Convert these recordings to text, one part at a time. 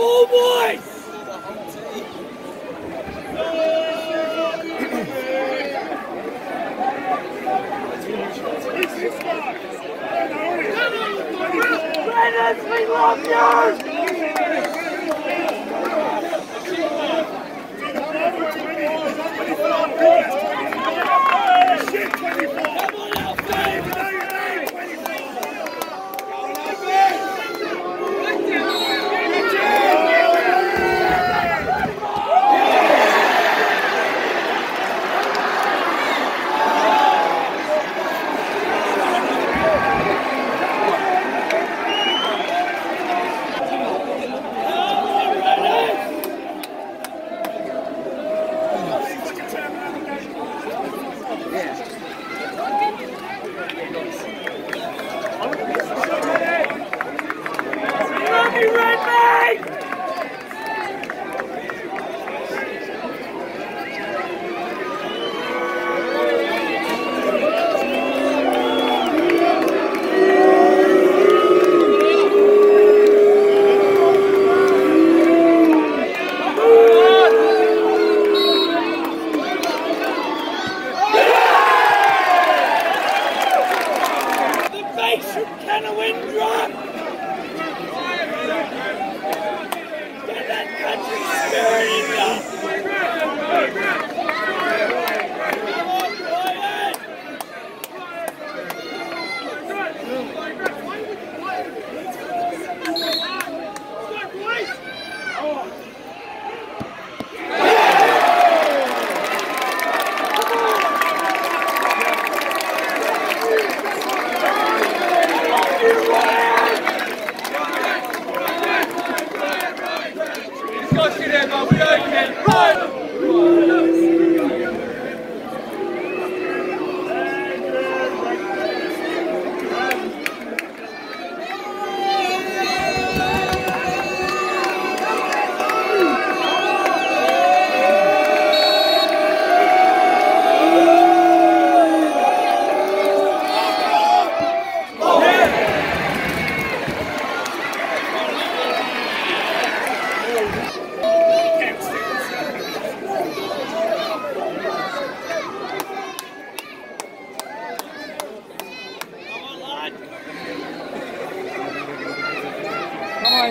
ball, boys! We love you! Come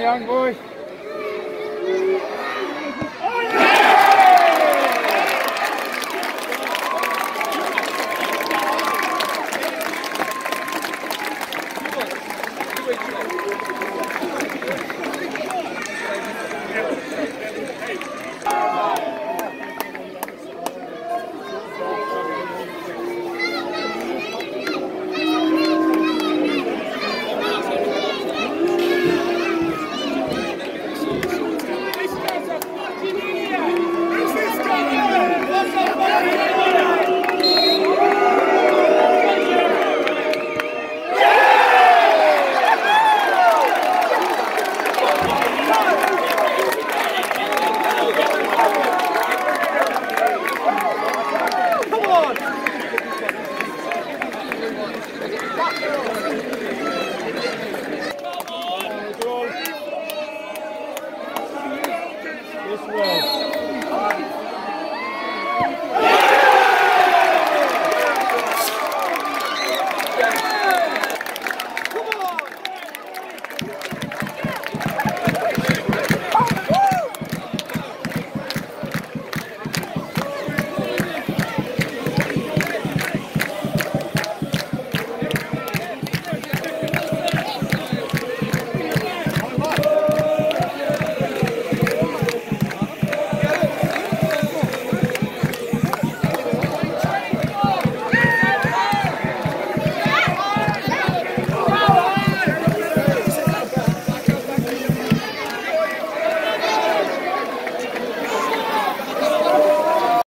anh vui